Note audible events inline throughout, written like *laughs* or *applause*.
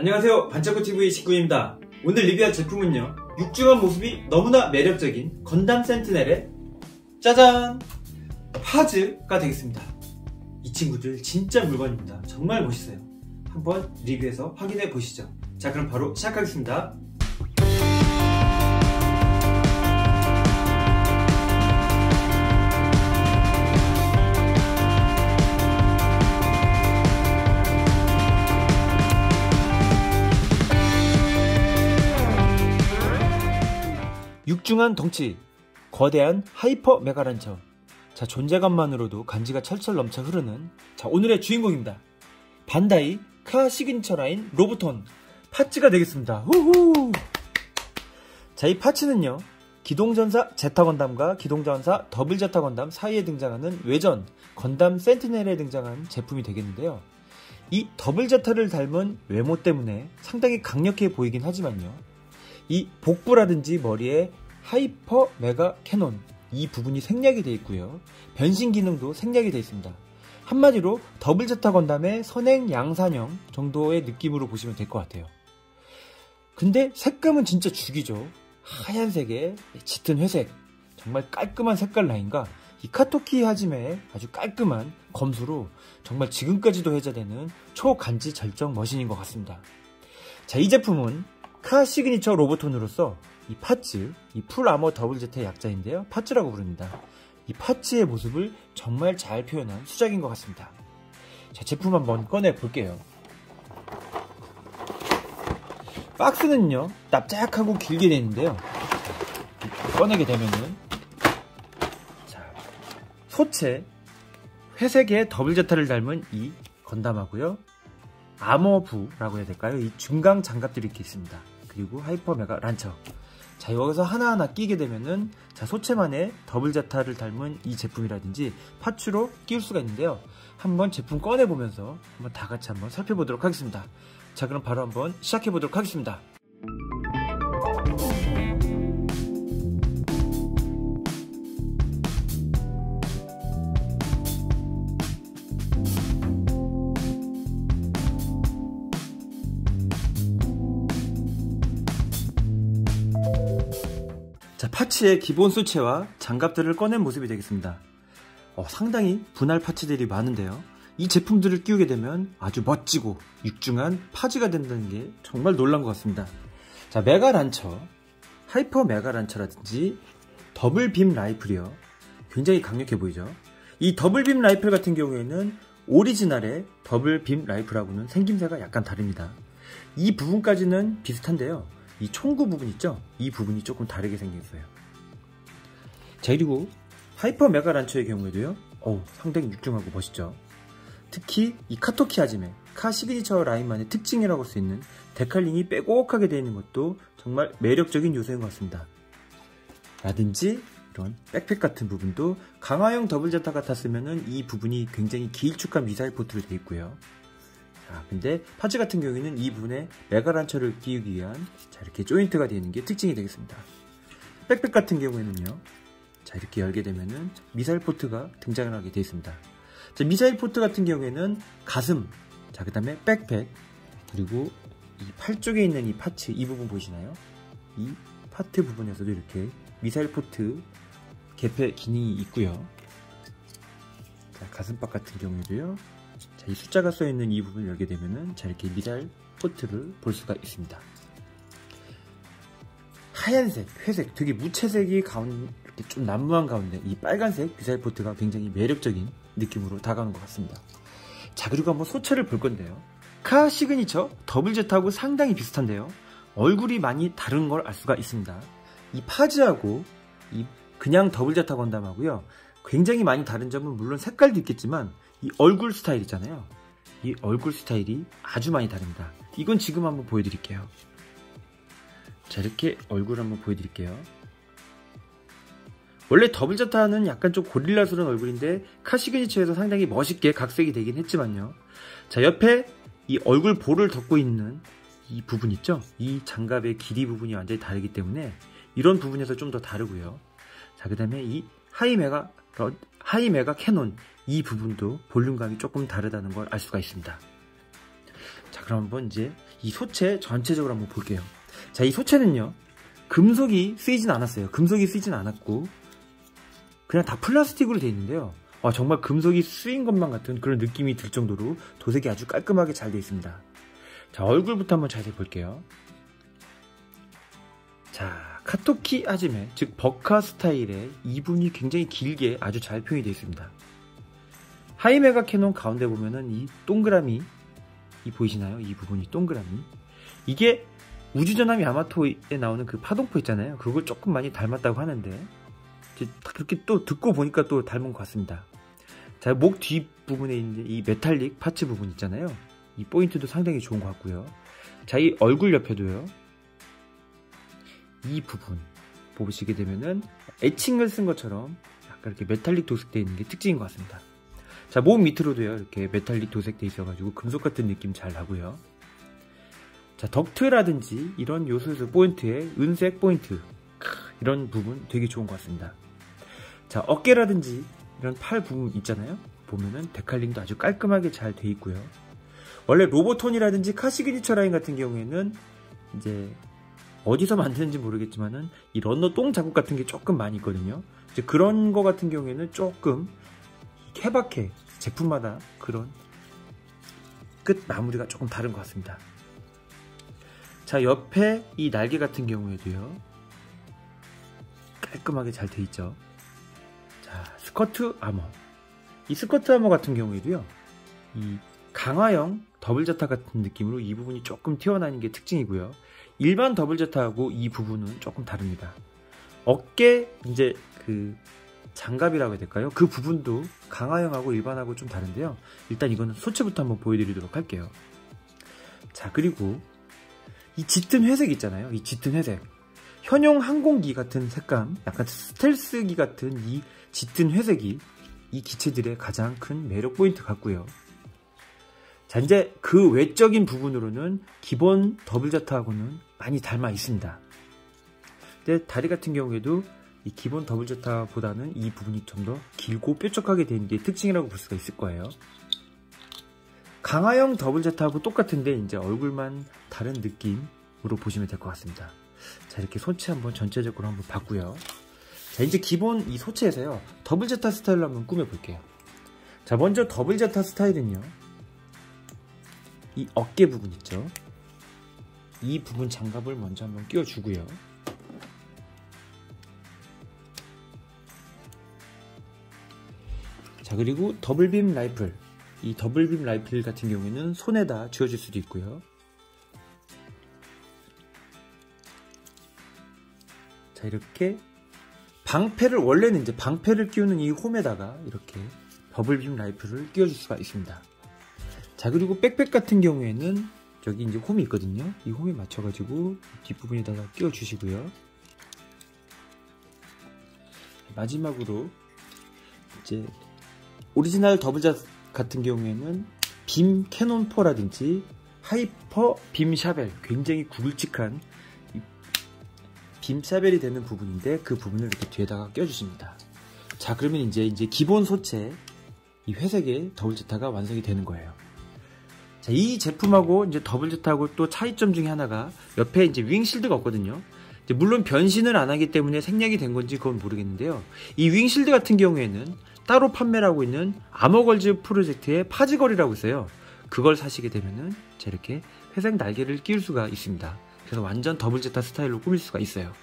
안녕하세요. 반짝고TV 식구입니다. 오늘 리뷰할 제품은요. 육중한 모습이 너무나 매력적인 건담 센티넬의 짜잔! 파즈가 되겠습니다. 이 친구들 진짜 물건입니다. 정말 멋있어요. 한번 리뷰해서 확인해 보시죠. 자 그럼 바로 시작하겠습니다 육중한 덩치, 거대한 hyper mega launcher. 자, 존재감만으로도 간지가 철철 넘쳐 흐르는 자, 오늘의 주인공입니다. 반다이 카 시그니처 라인 로봇혼 FAZZ가 되겠습니다. 후후! 자, 이 FAZZ는요. 기동전사 제타 건담과 기동전사 더블 제타 건담 사이에 등장하는 외전 건담 센티넬에 등장한 제품이 되겠는데요. 이 더블 제타를 닮은 외모 때문에 상당히 강력해 보이긴 하지만요. 이 복부라든지 머리에 hyper mega cannon 이 부분이 생략이 되어 있고요. 변신 기능도 생략이 되어 있습니다. 한마디로 더블 제타 건담의 선행 양산형 정도의 느낌으로 보시면 될 것 같아요. 근데 색감은 진짜 죽이죠. 하얀색에 짙은 회색 정말 깔끔한 색깔 라인과 이 카토키 하지메의 아주 깔끔한 검수로 정말 지금까지도 회자되는 초간지 절정 머신인 것 같습니다. 자, 이 제품은 카 시그니처 로봇혼으로서 이 FAZZ, 이 full armor 더블 제트의 약자인데요. FAZZ라고 부릅니다. 이 FAZZ의 모습을 정말 잘 표현한 수작인 것 같습니다. 자, 제품 한번 꺼내 볼게요. 박스는요, 납작하고 길게 되는데요. 꺼내게 되면은, 자, 소체, 회색의 더블 제타를 닮은 이 건담하고요. 아머부라고 해야 될까요? 이 중강 장갑들이 이렇게 있습니다. 그리고 하이퍼메가 란처. 자, 여기서 하나하나 끼게 되면은, 자, 소체만의 더블 자타를 닮은 이 제품이라든지 파츠로 끼울 수가 있는데요. 한번 제품 꺼내보면서 한번 다 같이 한번 살펴보도록 하겠습니다. 자, 그럼 바로 한번 시작해보도록 하겠습니다. 자, FAZZ의 기본 소체와 장갑들을 꺼낸 모습이 되겠습니다. 어, 상당히 분할 parts들이 많은데요. 이 제품들을 끼우게 되면 아주 멋지고 육중한 FAZZ가 된다는 게 정말 놀라운 것 같습니다. 자, mega launcher, hyper mega launcher라든지 double beam rifle이요. 굉장히 강력해 보이죠? 이 double beam rifle 같은 경우에는 오리지널의 double beam rifle하고는 생김새가 약간 다릅니다. 이 부분까지는 비슷한데요. 이 총구 부분 있죠? 이 부분이 조금 다르게 생겼어요. 자, 그리고 hyper mega launcher의 경우에도요. 어우, 상당히 육중하고 멋있죠? 특히 이 카토키 하지메, 카 시그니처 라인만의 특징이라고 할 수 있는 데칼링이 빼곡하게 되어 있는 것도 정말 매력적인 요소인 것 같습니다. 라든지 이런 백팩 같은 부분도 강화형 더블 제타 같았으면 이 부분이 굉장히 길쭉한 미사일 pod로 되어 있고요. 자, 근데 FAZZ 같은 경우에는 이 부분에 mega launcher를 끼우기 위한 자, 이렇게 조인트가 되어 있는 게 특징이 되겠습니다. 백팩 같은 경우에는요. 자, 이렇게 열게 되면은 미사일 pod가 등장을 하게 되어 있습니다. 자, 미사일 pod 같은 경우에는 가슴, 자, 그 다음에 백팩, 그리고 이 팔 쪽에 있는 이 parts, 이 부분 보이시나요? 이 파트 부분에서도 이렇게 미사일 pod 개폐 기능이 있고요. 자, 가슴팍 같은 경우에도요. 자, 이 숫자가 써있는 이 부분을 열게 되면은 자, 이렇게 미사일 pod를 볼 수가 있습니다. 하얀색, 회색, 되게 무채색이 가운데 이렇게 좀 난무한 가운데 이 빨간색 미사일 pod가 굉장히 매력적인 느낌으로 다가오는 것 같습니다. 자, 그리고 한번 소체를 볼 건데요. 카 시그니처 더블 제트하고 상당히 비슷한데요. 얼굴이 많이 다른 걸 알 수가 있습니다. 이 FAZZ하고 이 그냥 더블 제타 건담하고요. 굉장히 많이 다른 점은 물론 색깔도 있겠지만 이 얼굴 스타일 있잖아요. 이 얼굴 스타일이 아주 많이 다릅니다. 이건 지금 한번 보여드릴게요. 자 이렇게 얼굴 한번 보여드릴게요. 원래 더블 제타는 약간 좀 고릴라스러운 얼굴인데 카 시그니처에서 상당히 멋있게 각색이 되긴 했지만요. 자 옆에 이 얼굴 볼을 덮고 있는 이 부분 있죠? 이 장갑의 길이 부분이 완전히 다르기 때문에 이런 부분에서 좀 더 다르고요. 자, 그 다음에 이 high mega, high mega cannon 이 부분도 볼륨감이 조금 다르다는 걸 알 수가 있습니다. 자, 그럼 한번 이제 이 소체 전체적으로 한번 볼게요. 자, 이 소체는요. 금속이 쓰이진 않았어요. 금속이 쓰이진 않았고 그냥 다 플라스틱으로 되어 있는데요. 와, 정말 금속이 쓰인 것만 같은 그런 느낌이 들 정도로 도색이 아주 깔끔하게 잘 되어 있습니다. 자, 얼굴부터 한번 자세히 볼게요. 자, 카토키 아지메, 즉 버카 스타일의 이 뿔이 굉장히 길게 아주 잘 표현이 되어 있습니다. high mega cannon 가운데 보면은 이 동그라미, 이 보이시나요? 이 부분이 동그라미. 이게 우주전함 야마토에 나오는 그 파동포 있잖아요. 그걸 조금 많이 닮았다고 하는데 그렇게 또 듣고 보니까 또 닮은 것 같습니다. 자, 목 뒷부분에 있는 이 metallic parts 부분 있잖아요. 이 포인트도 상당히 좋은 것 같고요. 자, 이 얼굴 옆에도요. 이 부분 보시게 되면은 etching을 쓴 것처럼 약간 이렇게 메탈릭 도색되어 있는 게 특징인 것 같습니다. 자, 목 밑으로도요. 이렇게 메탈릭 도색되어 있어가지고 금속 같은 느낌 잘 나고요. 자, 덕트라든지 이런 요소에서 포인트에 은색 포인트 이런 부분 되게 좋은 것 같습니다. 자, 어깨라든지 이런 팔 부분 있잖아요. 보면은 데칼링도 아주 깔끔하게 잘 돼 있고요. 원래 로봇혼이라든지 카시그니처 라인 같은 경우에는 이제 어디서 만드는지 모르겠지만은 이 runner 똥 자국 같은 게 조금 많이 있거든요. 이제 그런 거 같은 경우에는 조금 케바케 제품마다 그런 끝 마무리가 조금 다른 것 같습니다. 자 옆에 이 날개 같은 경우에도요. 깔끔하게 잘 돼 있죠. 자 스커트 아머. 이 스커트 아머 같은 경우에도요. 이 강화형 더블 제타 같은 느낌으로 이 부분이 조금 튀어나오는 게 특징이고요 일반 더블제타하고 이 부분은 조금 다릅니다 어깨 이제 그 장갑이라고 해야 될까요? 그 부분도 강화형하고 일반하고 좀 다른데요. 일단 이거는 소체부터 한번 보여드리도록 할게요. 자, 그리고 이 짙은 회색 있잖아요. 이 짙은 회색. 현용 항공기 같은 색감, 약간 스텔스기 같은 이 짙은 회색이 이 기체들의 가장 큰 매력 포인트 같고요. 자, 이제 그 외적인 부분으로는 기본 더블 제타하고는 많이 닮아 있습니다. 근데 다리 같은 경우에도 이 기본 더블 제타보다는 이 부분이 좀 더 길고 뾰족하게 된게 특징이라고 볼 수가 있을 거예요. 강화형 더블제타하고 똑같은데 이제 얼굴만 다른 느낌으로 보시면 될 것 같습니다. 자 이렇게 소체 한번 전체적으로 한번 봤고요. 자 이제 기본 이 소체에서요 더블제타 스타일로 한번 꾸며 볼게요. 자 먼저 더블제타 스타일은요 이 어깨 부분 있죠. 이 부분 장갑을 먼저 한번 끼워주고요. 자 그리고 더블빔 라이플 이 더블빔 라이플 같은 경우에는 손에다 쥐어줄 수도 있고요. 자 이렇게 방패를 원래는 이제 방패를 끼우는 이 홈에다가 이렇게 더블빔 라이플을 끼워줄 수가 있습니다. 자 그리고 백팩 같은 경우에는 여기 이제 홈이 있거든요. 이 홈에 맞춰가지고 뒷부분에다가 끼워주시고요. 마지막으로 이제 오리지널 더블제타 같은 경우에는 빔 cannon포라든지 hyper 빔 saber 굉장히 굵직한 빔 saber가 되는 부분인데 그 부분을 이렇게 뒤에다가 껴주십니다. 자 그러면 이제 이제 기본 소체 이 회색의 더블제타가 완성이 되는 거예요. 자, 이 제품하고 이제 더블제타하고 또 차이점 중에 하나가 옆에 이제 wing shield가 없거든요. 물론 변신을 안 하기 때문에 생략이 된 건지 그건 모르겠는데요. 이 wing shield 같은 경우에는 따로 판매를 하고 있는 아머걸즈 프로젝트의 파즈걸이라고 있어요. 그걸 사시게 되면은 이렇게 회색 날개를 끼울 수가 있습니다. 그래서 완전 더블 제타 스타일로 꾸밀 수가 있어요.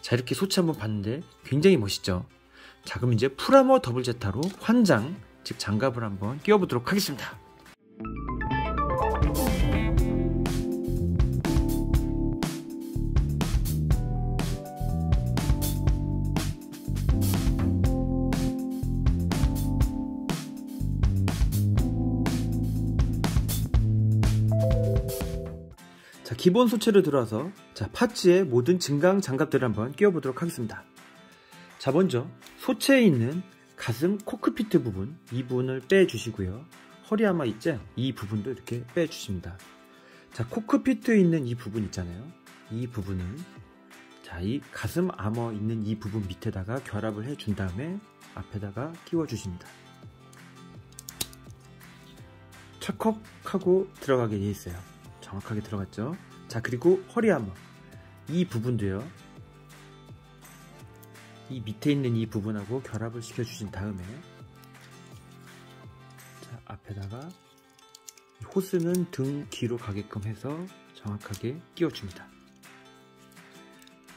자 이렇게 소체 한번 봤는데 굉장히 멋있죠. 자 그럼 이제 full armor 더블 제타로 환장 즉 장갑을 한번 끼워보도록 하겠습니다. 기본 소체로 들어와서 자 파츠의 모든 증강 장갑들을 한번 끼워 보도록 하겠습니다. 자 먼저 소체에 있는 가슴 코크피트 부분 이 부분을 빼 주시고요. 허리 아마 있죠? 이 부분도 이렇게 빼 주십니다. 자 코크피트에 있는 이 부분 있잖아요. 이 부분은 자 이 가슴 아머 있는 이 부분 밑에다가 결합을 해 준 다음에 앞에다가 끼워 주십니다. 찰컥하고 들어가게 돼 있어요. 정확하게 들어갔죠. 자 그리고 허리 아머 이 부분도요. 이 밑에 있는 이 부분하고 결합을 시켜주신 다음에 자 앞에다가 호스는 등 뒤로 가게끔 해서 정확하게 끼워줍니다.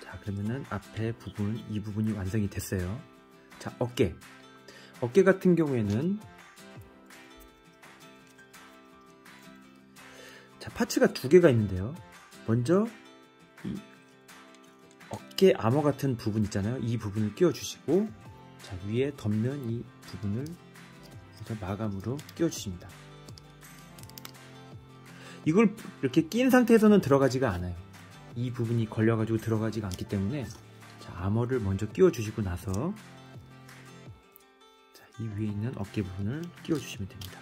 자 그러면은 앞에 부분 이 부분이 완성이 됐어요. 자 어깨 어깨 같은 경우에는 자 파츠가 두 개가 있는데요. 먼저 이 어깨 암호 같은 부분 있잖아요. 이 부분을 끼워주시고 자 위에 덮는 이 부분을 마감으로 끼워주십니다. 이걸 이렇게 낀 상태에서는 들어가지가 않아요. 이 부분이 걸려가지고 들어가지가 않기 때문에 자, 아머를 먼저 끼워주시고 나서 자, 이 위에 있는 어깨 부분을 끼워주시면 됩니다.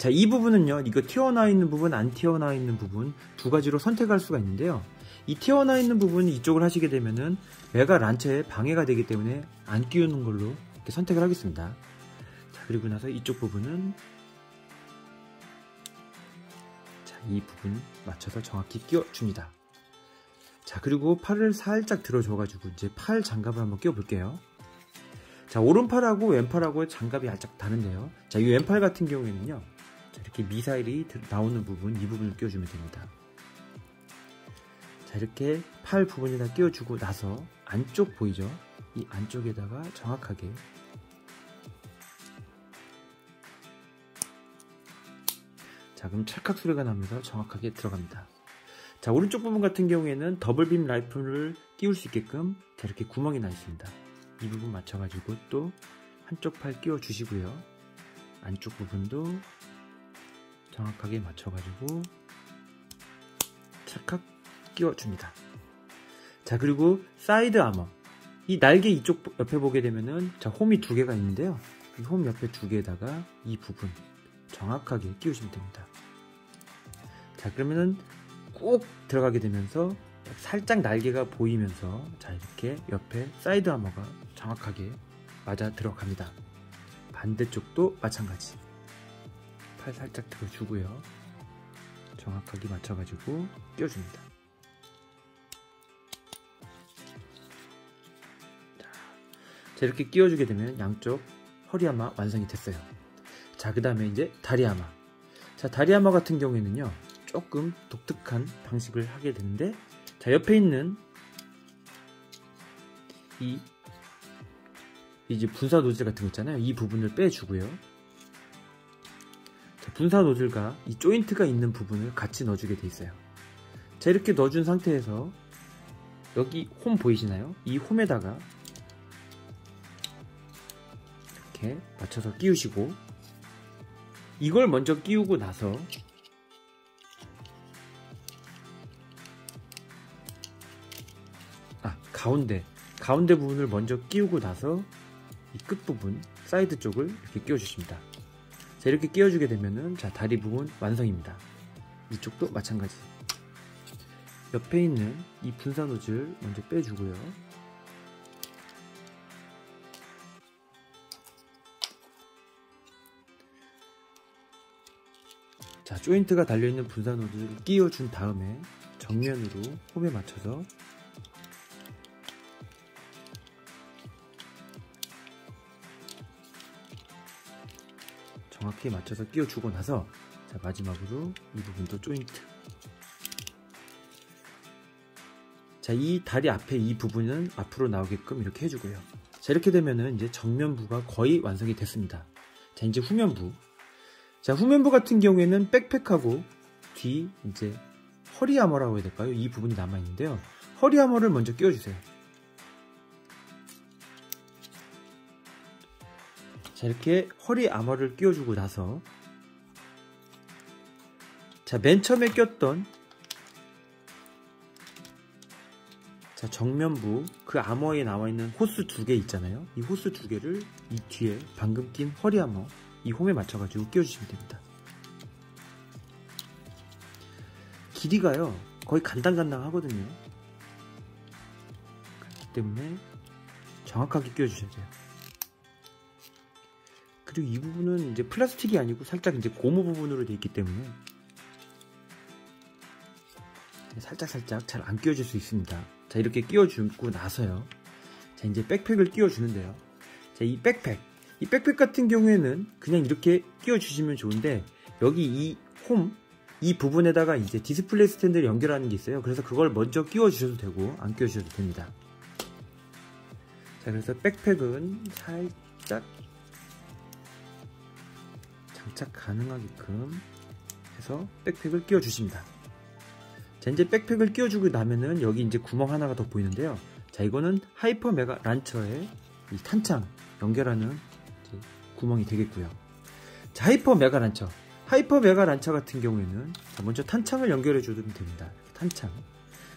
자, 이 부분은요, 이거 튀어나와 있는 부분, 안 튀어나와 있는 부분 두 가지로 선택할 수가 있는데요. 이 튀어나와 있는 부분 이쪽을 하시게 되면은 외가 란처에 방해가 되기 때문에 안 끼우는 걸로 이렇게 선택을 하겠습니다. 자, 그리고 나서 이쪽 부분은 이 부분 맞춰서 정확히 끼워줍니다. 자 그리고 팔을 살짝 들어줘가지고 이제 팔 장갑을 한번 끼워볼게요. 자 오른팔하고 왼팔하고 장갑이 살짝 다른데요. 자 이 왼팔 같은 경우에는요. 자, 이렇게 미사일이 나오는 부분 이 부분을 끼워주면 됩니다. 자 이렇게 팔 부분에다 끼워주고 나서 안쪽 보이죠? 이 안쪽에다가 정확하게 자 그럼 찰칵 소리가 나면서 정확하게 들어갑니다 자 오른쪽 부분 같은 경우에는 더블빔 라이플을 끼울 수 있게끔 자 이렇게 구멍이 나 있습니다 이 부분 맞춰 가지고 또 한쪽 팔 끼워 주시고요 안쪽 부분도 정확하게 맞춰 가지고 찰칵 끼워 줍니다 자 그리고 사이드 아머 이 날개 이쪽 옆에 보게 되면은 자 홈이 두 개가 있는데요 이 홈 옆에 두 개에다가 이 부분 정확하게 끼우시면 됩니다. 자 그러면은 꼭 들어가게 되면서 살짝 날개가 보이면서 자 이렇게 옆에 사이드 armor가 정확하게 맞아 들어갑니다. 반대쪽도 마찬가지. 팔 살짝 들어주고요. 정확하게 맞춰가지고 끼워줍니다. 자, 이렇게 끼워주게 되면 양쪽 허리아마 완성이 됐어요. 자, 그 다음에 이제 다리아마. 자, 다리아마 같은 경우에는요, 조금 독특한 방식을 하게 되는데, 자, 옆에 있는 이, 이제 분사 노즐 같은 거 있잖아요. 이 부분을 빼주고요. 자, 분사 노즐과 이 조인트가 있는 부분을 같이 넣어주게 돼 있어요. 자, 이렇게 넣어준 상태에서 여기 홈 보이시나요? 이 홈에다가 이렇게 맞춰서 끼우시고 이걸 먼저 끼우고 나서 아 가운데 가운데 부분을 먼저 끼우고 나서 이 끝부분 사이드 쪽을 이렇게 끼워 주십니다 자 이렇게 끼워 주게 되면은 자 다리 부분 완성입니다. 이쪽도 마찬가지. 옆에 있는 이 분사 노즐 먼저 빼주고요. 자, 조인트가 달려있는 분사 노즐을 끼워준 다음에 정면으로 홈에 맞춰서 정확히 맞춰서 끼워주고 나서 자, 마지막으로 이 부분도 조인트 자, 이 다리 앞에 이 부분은 앞으로 나오게끔 이렇게 해주고요 자, 이렇게 되면은 이제 정면부가 거의 완성이 됐습니다 자, 이제 후면부 자, 후면부 같은 경우에는 백팩하고 뒤 이제 허리 아머라고 해야 될까요? 이 부분이 남아 있는데요. 허리 아머를 먼저 끼워주세요. 자, 이렇게 허리 아머를 끼워주고 나서 자, 맨 처음에 꼈던 자, 정면부 그 아머에 나와 있는 호스 두 개 있잖아요. 이 호스 두 개를 이 뒤에 방금 낀 허리 아머 이 홈에 맞춰가지고 끼워주시면 됩니다. 길이가요 거의 간당간당 하거든요. 그렇기 때문에 정확하게 끼워주셔야 돼요. 그리고 이 부분은 이제 플라스틱이 아니고 살짝 이제 고무 부분으로 되어 있기 때문에 살짝 살짝 잘 안 끼워질 수 있습니다. 자 이렇게 끼워주고 나서요. 자 이제 backpack을 끼워주는데요. 자 이 백팩 이 백팩 같은 경우에는 그냥 이렇게 끼워주시면 좋은데 여기 이 홈 이 부분에다가 이제 디스플레이 스탠드를 연결하는 게 있어요. 그래서 그걸 먼저 끼워주셔도 되고 안 끼워주셔도 됩니다. 자 그래서 백팩은 살짝 장착 가능하게끔 해서 백팩을 끼워 주십니다. 자 이제 백팩을 끼워 주고 나면은 여기 이제 구멍 하나가 더 보이는데요. 자 이거는 hyper mega launcher에 이 탄창 연결하는 구멍이 되겠고요. 자 hyper mega launcher. Hyper mega launcher 같은 경우에는 자 먼저 탄창을 연결해 주면 됩니다. 탄창.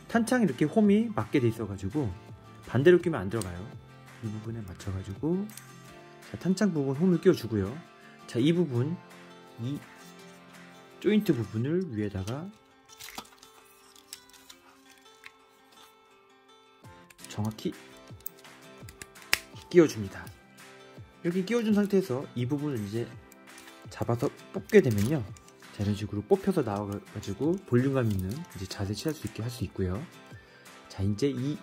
탄창 이렇게 홈이 맞게 돼 있어 가지고 반대로 끼면 안 들어가요. 이 부분에 맞춰 가지고 탄창 부분 홈을 끼워 주고요 자, 이 부분, 이 조인트 부분을 위에다가 정확히 끼워줍니다. 이렇게 끼워준 상태에서 이 부분을 이제 잡아서 뽑게 되면요. 자, 이런 식으로 뽑혀서 나와가지고 볼륨감 있는 이제 자세 취할 수 있게 할 수 있고요. 자, 이제 이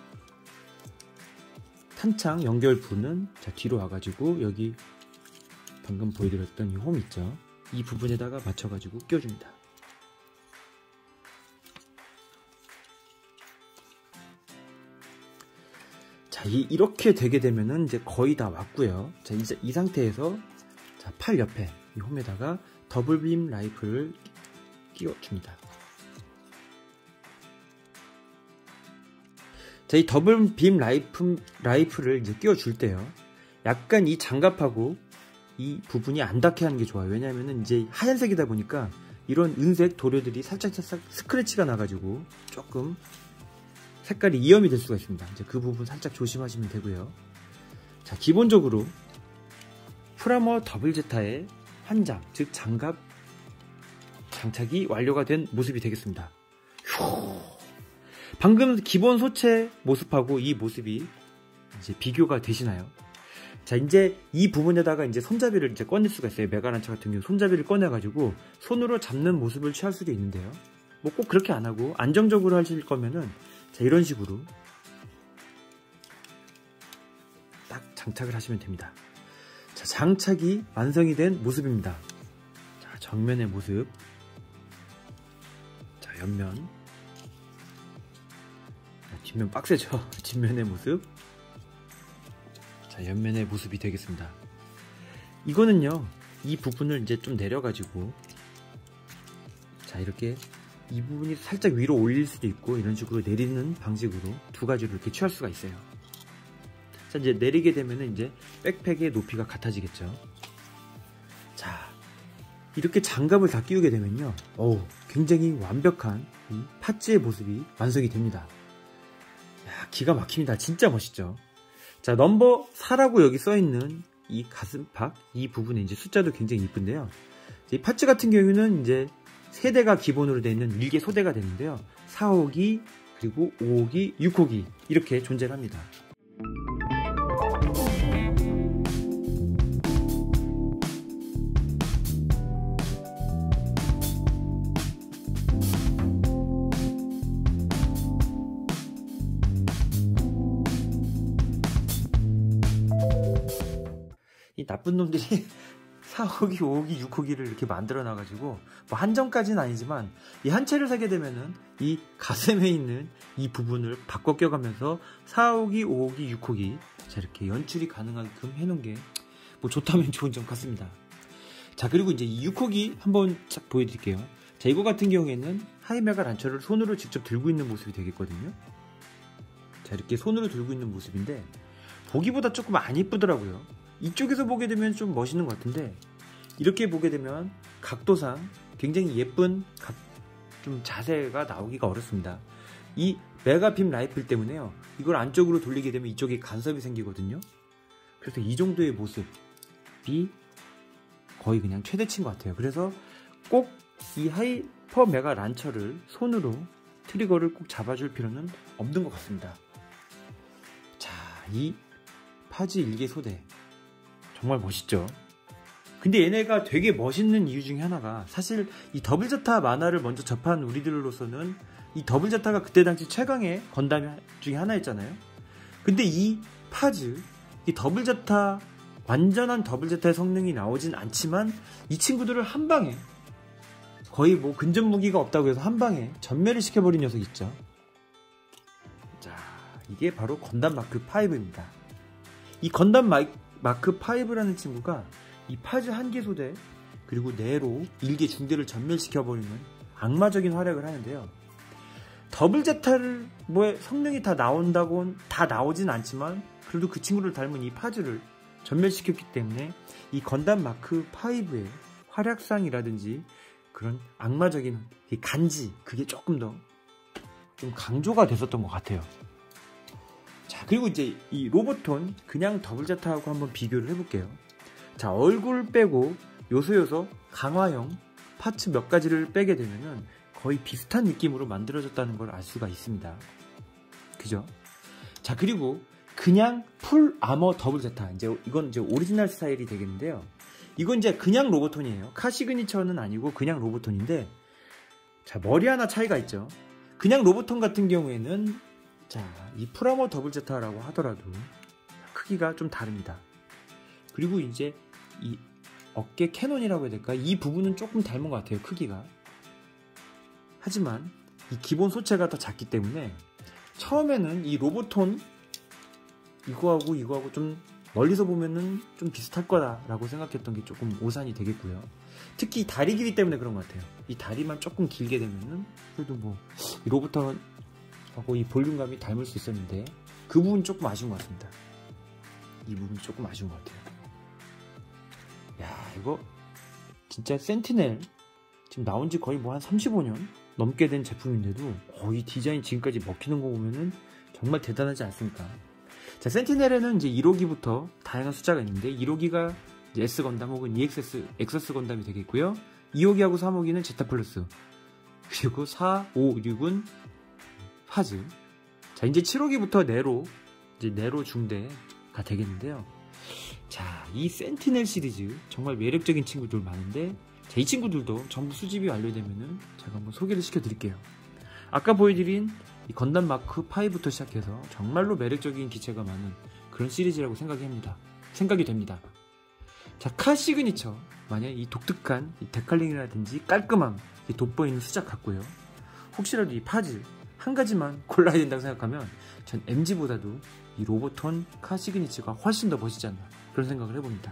탄창 연결 부는 자, 뒤로 와가지고 여기 방금 보여드렸던 이 홈 있죠? 이 부분에다가 맞춰가지고 끼워줍니다. 자 이, 이렇게 되게 되면은 이제 거의 다 왔고요. 자 이제 이 상태에서 자, 팔 옆에 이 홈에다가 double beam rifle을 끼워줍니다. 자, 이 double beam rifle, rifle을 이제 끼워줄 때요. 약간 이 장갑하고 이 부분이 안 닿게 하는 게 좋아요. 왜냐하면 이제 하얀색이다 보니까 이런 은색 도료들이 살짝 살짝 스크래치가 나가지고 조금 색깔이 이염이 될 수가 있습니다. 이제 그 부분 살짝 조심하시면 되고요. 자, 기본적으로 full armor double Zeta의 환장, 즉 장갑 장착이 완료가 된 모습이 되겠습니다. 휴. 방금 기본 소체 모습하고 이 모습이 이제 비교가 되시나요? 자, 이제 이 부분에다가 이제 손잡이를 이제 꺼낼 수가 있어요. mega launcher 같은 경우 손잡이를 꺼내 가지고 손으로 잡는 모습을 취할 수도 있는데요. 뭐 꼭 그렇게 안 하고 안정적으로 하실 거면은 자, 이런 식으로 딱 장착을 하시면 됩니다. 자, 장착이 완성이 된 모습입니다. 자, 정면의 모습. 자, 옆면. 자, 뒷면 빡세죠? *laughs* 뒷면의 모습. 자, 옆면의 모습이 되겠습니다. 이거는요, 이 부분을 이제 좀 내려가지고, 자, 이렇게 이 부분이 살짝 위로 올릴 수도 있고, 이런 식으로 내리는 방식으로 두 가지로 이렇게 취할 수가 있어요. 자, 이제 내리게 되면은 이제 백팩의 높이가 같아지겠죠. 자, 이렇게 장갑을 다 끼우게 되면요, 어우, 굉장히 완벽한 이 파츠의 모습이 완성이 됩니다. 야, 기가 막힙니다. 진짜 멋있죠? 자, 넘버 4라고 여기 써있는 이 가슴팍, 이 부분에 이제 숫자도 굉장히 이쁜데요. 이 파츠 같은 경우는 이제 세대가 기본으로 되어 있는 일개 소대가 되는데요. 4호기, 그리고 5호기, 6호기, 이렇게 존재를 합니다. 나쁜 놈들이 4호기, 5호기, 6호기를 이렇게 만들어 놔가지고 뭐 한정까지는 아니지만 이 한 채를 사게 되면은 이 가슴에 있는 이 부분을 바꿔 껴가면서 4호기, 5호기, 6호기 자 이렇게 연출이 가능하게끔 해놓은 게 뭐 좋다면 *laughs* 좋은 점 같습니다. 자 그리고 이제 이 6호기 한번 쫙 보여드릴게요. 자 이거 같은 경우에는 하이메가 란처를 손으로 직접 들고 있는 모습이 되겠거든요. 자 이렇게 손으로 들고 있는 모습인데 보기보다 조금 안 이쁘더라고요. 이쪽에서 보게 되면 좀 멋있는 것 같은데 이렇게 보게 되면 각도상 굉장히 예쁜 각, 좀 자세가 나오기가 어렵습니다. 이 mega beam rifle 때문에요. 이걸 안쪽으로 돌리게 되면 이쪽에 간섭이 생기거든요. 그래서 이 정도의 모습이 거의 그냥 최대치인 것 같아요. 그래서 꼭 이 hyper mega launcher를 손으로 트리거를 꼭 잡아줄 필요는 없는 것 같습니다. 자, 이 FAZZ 일개 소대 정말 멋있죠. 근데 얘네가 되게 멋있는 이유 중에 하나가 사실 이 double Zeta 만화를 먼저 접한 우리들로서는 이 double Zeta가 그때 당시 최강의 건담 중에 하나였잖아요. 근데 이 FAZZ, 이 double Zeta 완전한 double Zeta의 성능이 나오진 않지만 이 친구들을 한 방에 거의 뭐 근접 무기가 없다고 해서 한 방에 전멸을 시켜버린 녀석 있죠. 자, 이게 바로 건담 마크 5입니다. 이 건담 마크 5라는 친구가 이 FAZZ 한 개 소대 그리고 네로 일개 중대를 전멸시켜버리는 악마적인 활약을 하는데요. double Zeta를 뭐 성능이 다 나온다고는 다 나오진 않지만 그래도 그 친구를 닮은 이 FAZZ를 전멸시켰기 때문에 이 건담 마크 5의 활약상이라든지 그런 악마적인 간지 그게 조금 더 좀 강조가 됐었던 것 같아요. 자 그리고 이제 이 로보톤 그냥 더블자타하고 한번 비교를 해볼게요. 자 얼굴 빼고 요소요소 강화형 파츠 몇 가지를 빼게 되면은 거의 비슷한 느낌으로 만들어졌다는 걸 알 수가 있습니다. 그죠? 자 그리고 그냥 full armor double Zeta. 이제 이건 이제 오리지널 스타일이 되겠는데요. 이건 이제 그냥 로봇혼이에요. 카signature는 아니고 그냥 로봇혼인데 자, 머리 하나 차이가 있죠. 그냥 로봇혼 같은 경우에는 자, 이 full armor double Zeta라고 하더라도 크기가 좀 다릅니다. 그리고 이제 이 어깨 cannon이라고 해야 될까? 이 부분은 조금 닮은 것 같아요, 크기가. 하지만 이 기본 소체가 더 작기 때문에 처음에는 이 로보톤 이거하고 이거하고 좀 멀리서 보면은 좀 비슷할 거다라고 생각했던 게 조금 오산이 되겠고요. 특히 다리 길이 때문에 그런 것 같아요. 이 다리만 조금 길게 되면은 그래도 뭐 로봇 하고 이 볼륨감이 닮을 수 있었는데 그 부분 조금 아쉬운 것 같습니다. 이 부분 조금 아쉬운 것 같아요. 야 이거 진짜 센티넬 지금 나온 지 거의 뭐 한 35년 넘게 된 제품인데도 거의 디자인 지금까지 먹히는 거 보면은 정말 대단하지 않습니까? 자, 센티넬에는 이제 1호기부터 다양한 숫자가 있는데 1호기가 S 건담 혹은 EX-S, EX-S 건담이 되겠고요. 2호기하고 3호기는 Zeta Plus. 그리고 4, 5, 6은 FAZZ. 자, 이제 7호기부터 네로, 이제 네로 중대가 되겠는데요. 자, 이 센티넬 시리즈 정말 매력적인 친구들 많은데 자, 이 친구들도 전부 수집이 완료되면은 제가 한번 소개를 시켜드릴게요. 아까 보여드린 이 건담 마크 5부터 시작해서 정말로 매력적인 기체가 많은 그런 시리즈라고 생각이 합니다. 생각이 됩니다. 자, 카 시그니처. 만약 이 독특한 이 데칼링이라든지 깔끔함, 이 돋보이는 수작 같고요. 혹시라도 이 FAZZ 한 가지만 *laughs* 골라야 된다고 생각하면 전 MG보다도 이 로보톤 카 시그니처가 훨씬 더 멋있지 않나 그런 생각을 해봅니다.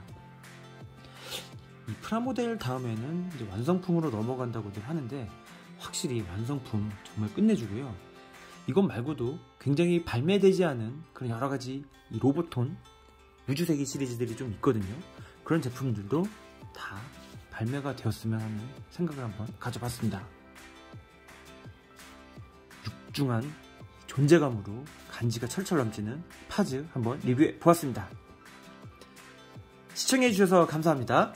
이 프라모델 다음에는 이제 완성품으로 넘어간다고들 하는데 확실히 완성품 정말 끝내주고요. 이것 말고도 굉장히 발매되지 않은 그런 여러 가지 로보톤 우주세계 시리즈들이 좀 있거든요. 그런 제품들도 다 발매가 되었으면 하는 생각을 한번 가져봤습니다. 육중한 존재감으로 간지가 철철 넘치는 파즈 한번 리뷰해 보았습니다. 시청해주셔서 감사합니다.